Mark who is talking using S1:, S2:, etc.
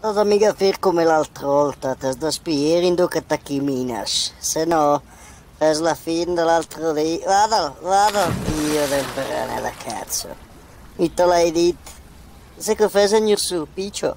S1: Cosa mica far come l'altra volta, ti despieri in che tacchiminas, se no fai la fine dell'altro lì, vado, vado, io del brano da cazzo. Mi te l'hai detto, se che fai signor Sulpicio?